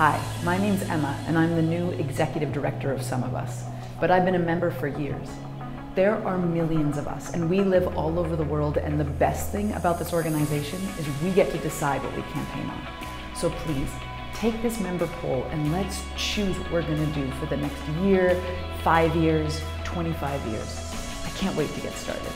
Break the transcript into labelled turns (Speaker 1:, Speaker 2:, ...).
Speaker 1: Hi, my name's Emma, and I'm the new executive director of SumOfUs, but I've been a member for years. There are millions of us, and we live all over the world, and the best thing about this organization is we get to decide what we campaign on. So please, take this member poll and let's choose what we're gonna do for the next year, five years, 25 years. I can't wait to get started.